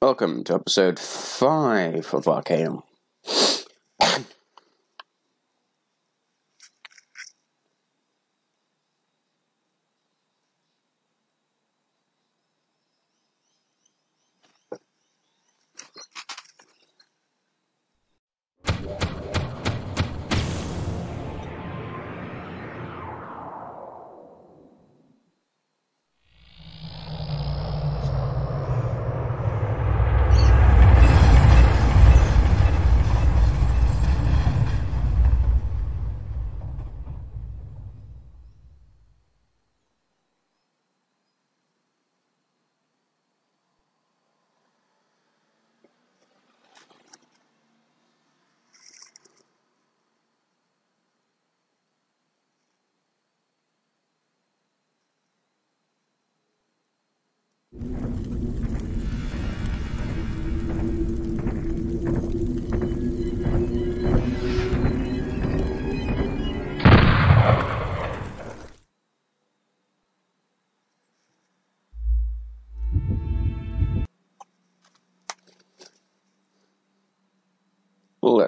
Welcome to episode 5 of Arcanum.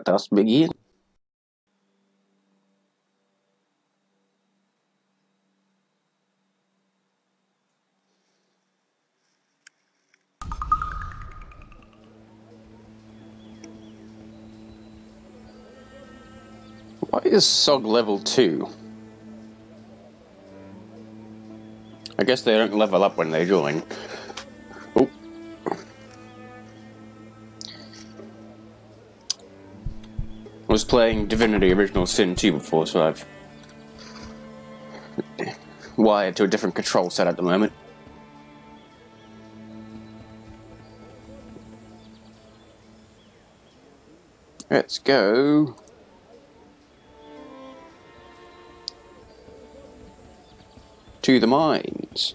Let us begin. Why is Sogg level 2? I guess they don't level up when they join. Playing Divinity Original Sin 2 before, so I've wired to a different control set at the moment. Let's go. To the mines.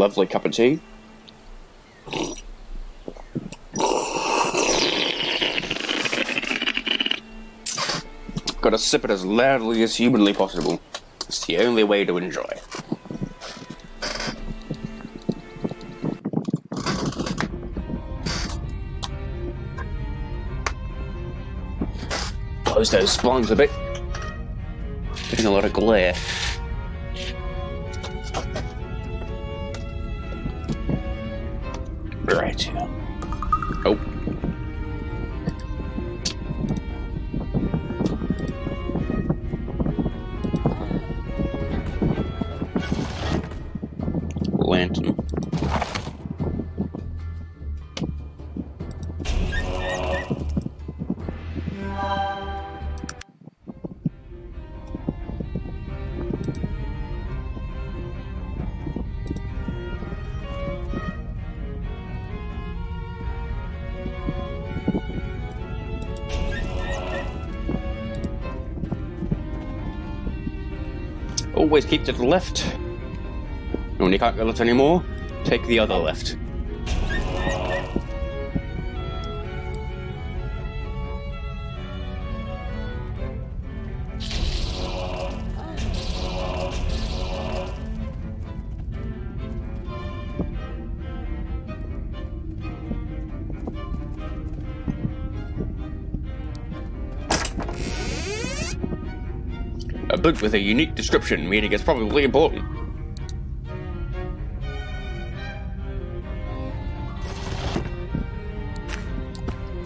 Lovely cup of tea. Gotta sip it as loudly as humanly possible. It's the only way to enjoy. Close those blinds a bit. Getting a lot of glare. Right. Oh. Always keep to the left. When you can't go left anymore, take the other left. book with a unique description, meaning it's probably important.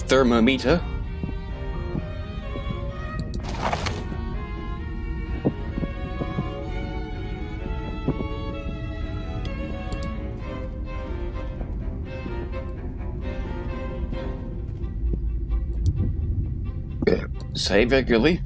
Thermometer. Save regularly.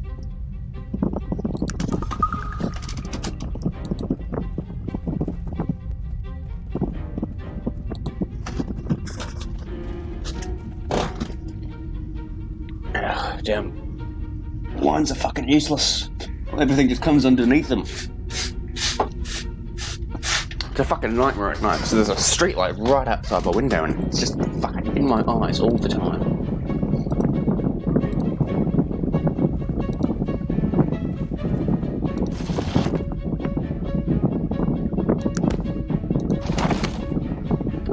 Useless. Everything just comes underneath them. It's a fucking nightmare at night So there's a street light right outside my window and it's just fucking in my eyes all the time.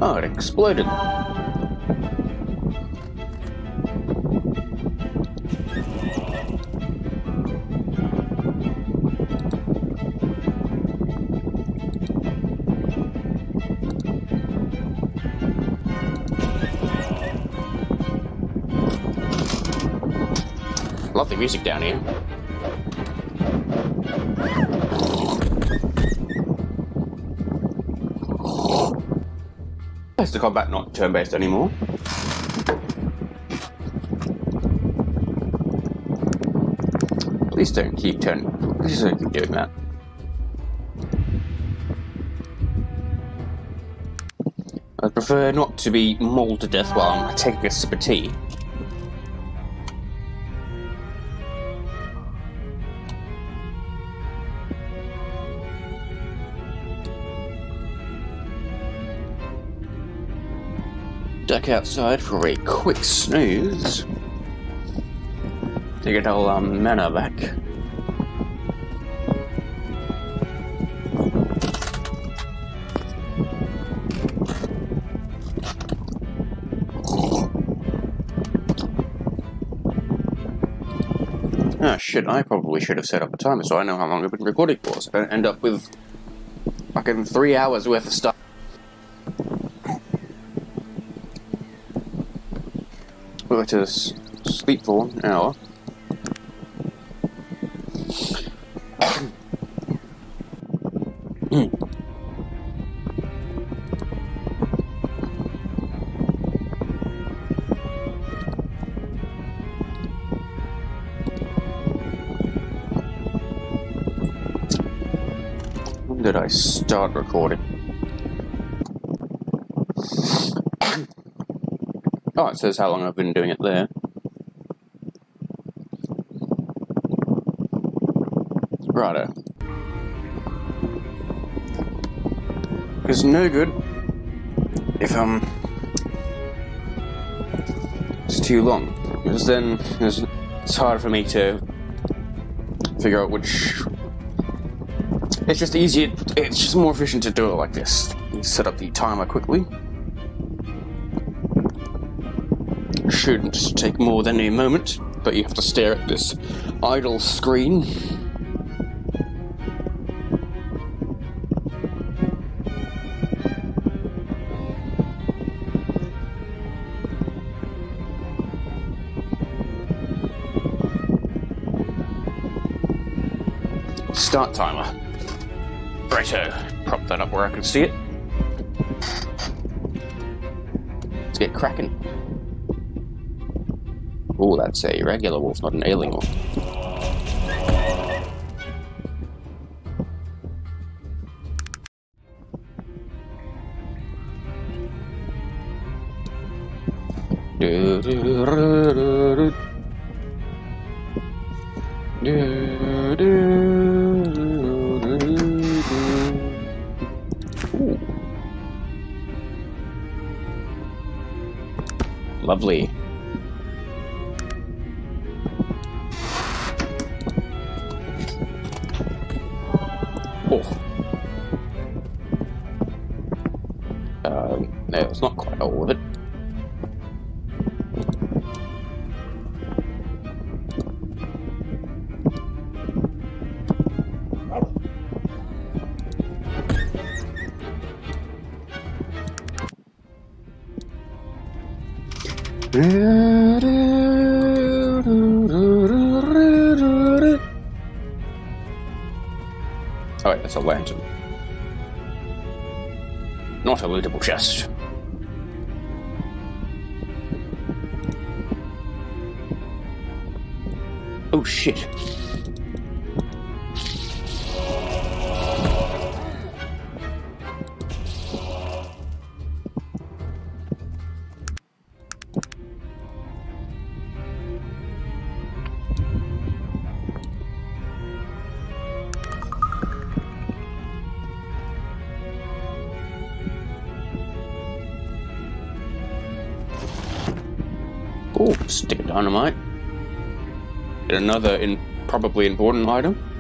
Oh, it exploded. Lovely music down here. Is the combat not turn-based anymore? Please don't keep turning. Please don't keep doing that. I prefer not to be mauled to death while I'm taking a sip of tea. Duck outside for a quick snooze. To get all our mana back. Ah, shit, I probably should have set up a timer so I know how long I've been recording for, so I don't end up with fucking three hours worth of stuff. Go to sleep for an hour. When did I start recording? Oh, it says how long I've been doing it there. Righto. It's no good if um it's too long because then it's, hard for me to figure out which. It's just easier. It's just more efficient to do it like this. Set up the timer quickly. Shouldn't take more than a moment, but you have to stare at this idle screen. Start timer. Righto, prop that up where I can see it. Let's get cracking. That's a regular wolf, not an ailing wolf. Lovely. A lantern. Not a lootable chest. Oh shit. Dynamite. Get another in probably important item.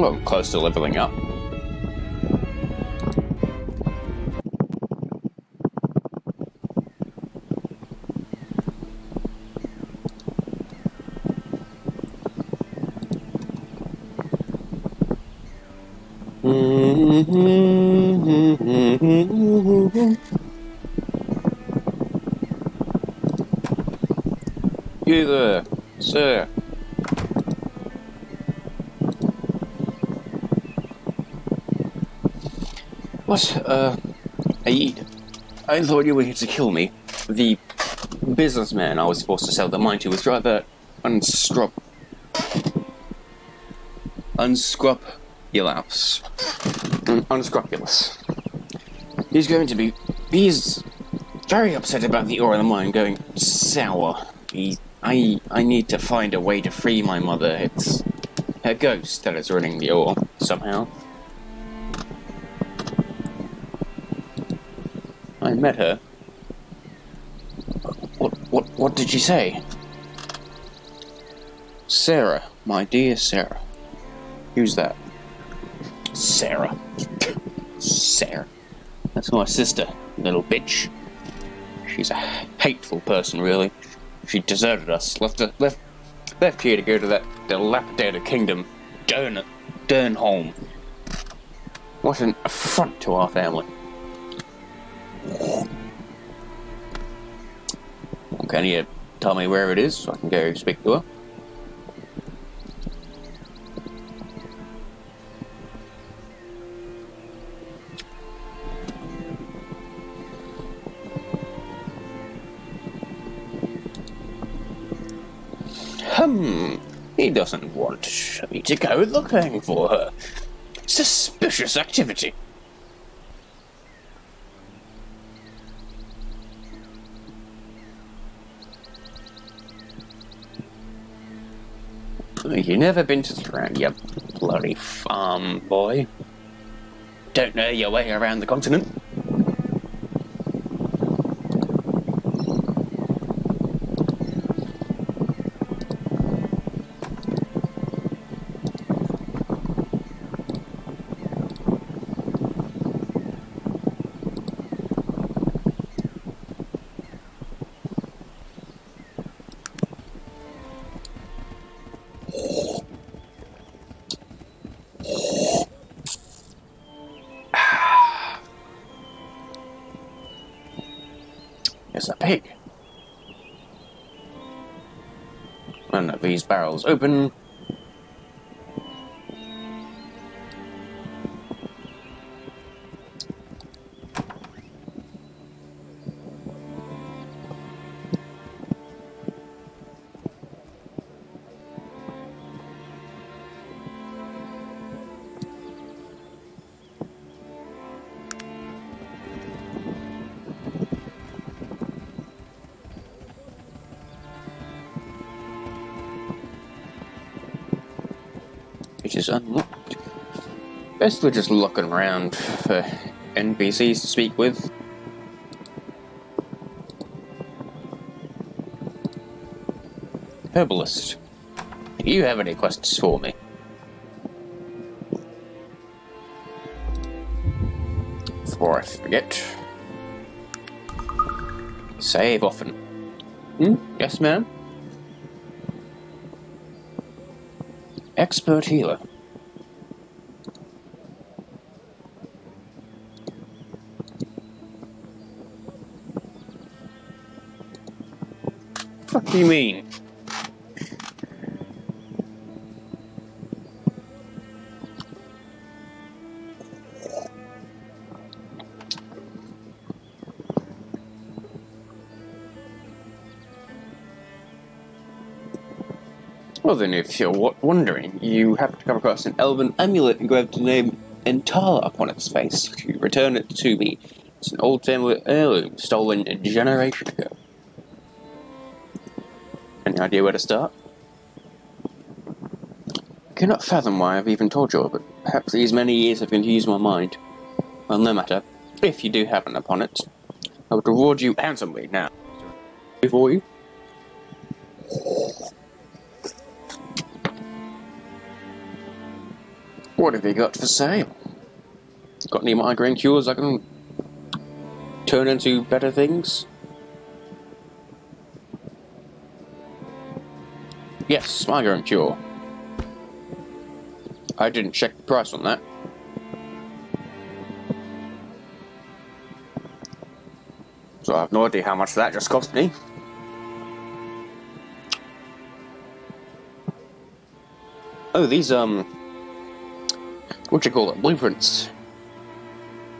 Well, close to leveling up. You there, sir. What, uh, I, I thought you were here to kill me. The businessman I was supposed to sell the mine to was rather unscrup... unscrupulous. Un- unscrupulous. He's going to be... He's very upset about the ore in the mine going sour. He... I... I need to find a way to free my mother. It's her ghost that is running the ore, somehow. I met her. What, what, what did she say? Sarah, my dear Sarah. Who's that? Sarah. Sarah. That's my sister, little bitch. She's a hateful person, really. She deserted us, left left left here to go to that dilapidated kingdom, Dern Dernholm. What an affront to our family. Can you tell me where it is so I can go speak to her? Hmm, he doesn't want me to go looking for her. Suspicious activity. You never been to Thran, you bloody farm boy. Don't know your way around the continent. These barrels open. Is unlocked. Best we're just looking around for NPCs to speak with. Herbalist, do you have any questions for me? before I forget. Save often. Hmm? Yes, ma'am? Expert healer. You mean? Well then, if you're wondering, you happen to come across an elven amulet engraved the name Entala upon its face. You return it to me. It's an old family heirloom stolen a generation ago. Any idea where to start? I cannot fathom why I've even told you, but perhaps these many years have confused my mind. Well, no matter. If you do happen upon it, I would reward you handsomely now. Before you? What have you got for sale? Got any migraine cures I can turn into better things? Yes, migraine cure. I didn't check the price on that. So I have no idea how much that just cost me. Oh, these, um, what do you call it? Blueprints.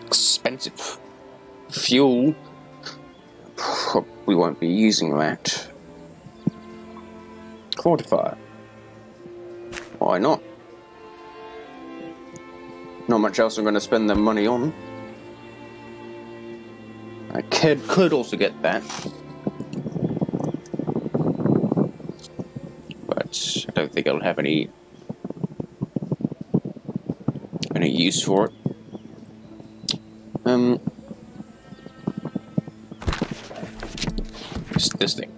Expensive. Fuel. Probably won't be using that. Fortify. Why not? Not much else I'm going to spend the money on. I could could also get that, but I don't think I'll have any any use for it. Um, this, this thing.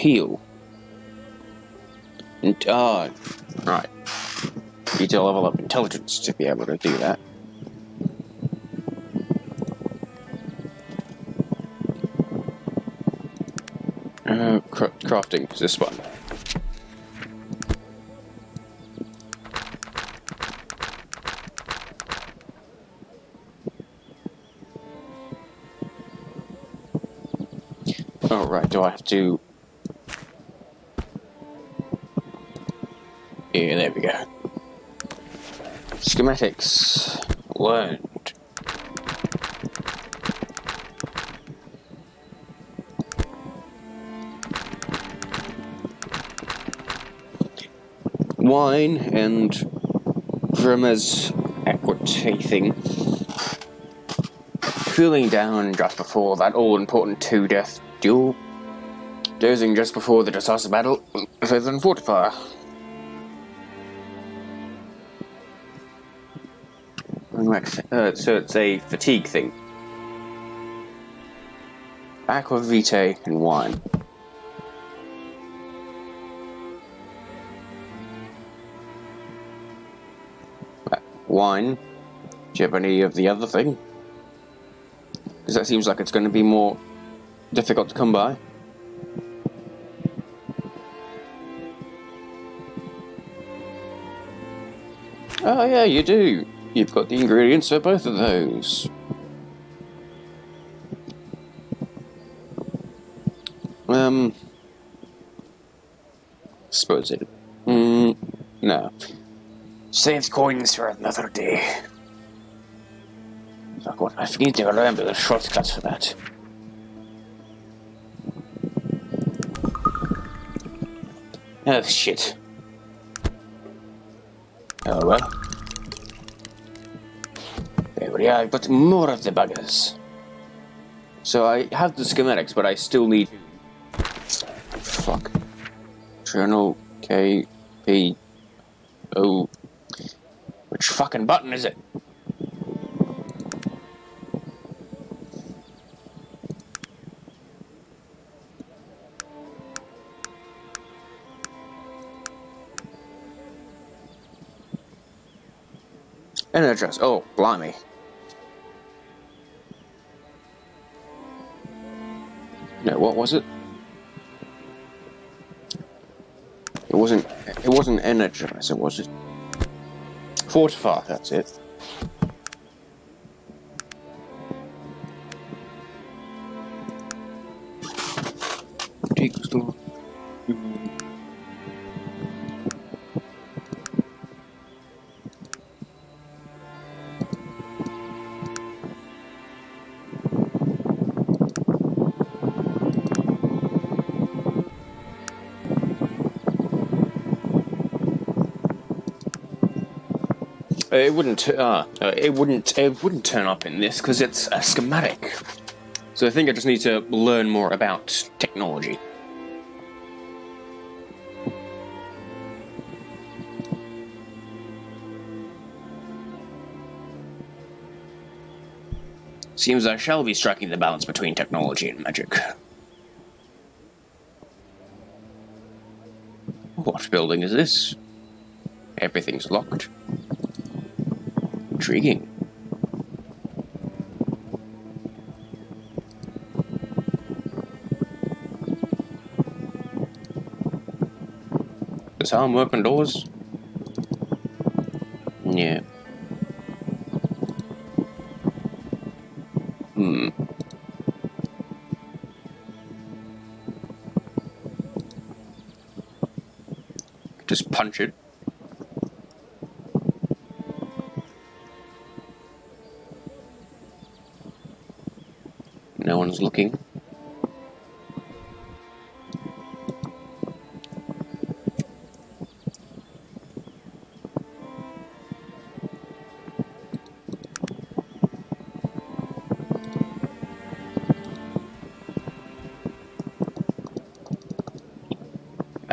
Heal. And, ah, right. Need to level up intelligence to be able to do that. Uh, cra- crafting is this one. Oh, right, do I have to... There we go. Schematics. Learned. Wine and Grima's equity thing. Cooling down just before that all-important two-death duel. Dozing just before the decisive battle an fortifier. Uh, so it's a fatigue thing. Aqua Vitae and wine. Wine. Do you have any of the other thing? Because that seems like it's going to be more difficult to come by. Oh yeah, you do. You've got the ingredients for both of those. Um, suppose it. Mm, no. Save coins for another day. Fuck what? I need to remember the shortcuts for that. Oh shit. Oh well. We are, but more of the buggers. So I have the schematics, but I still need. Fuck. Journal K P O. Which fucking button is it? Energize. Oh, blimey. No, what was it? It wasn't. It wasn't energize. It was it. Fortify. That's it. It wouldn't. Uh, uh, it wouldn't. It wouldn't turn up in this because it's a schematic. So I think I just need to learn more about technology. Seems I shall be striking the balance between technology and magic. What building is this? Everything's locked. Intriguing. Does Helm work on doors?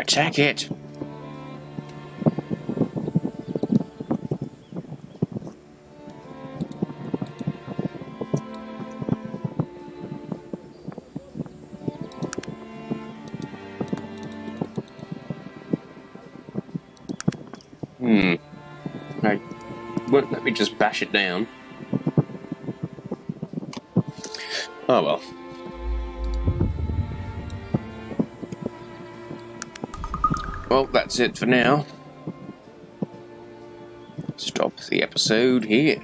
Attack it! Hmm. No. Won't let me just bash it down. That's it for now. Stop the episode here.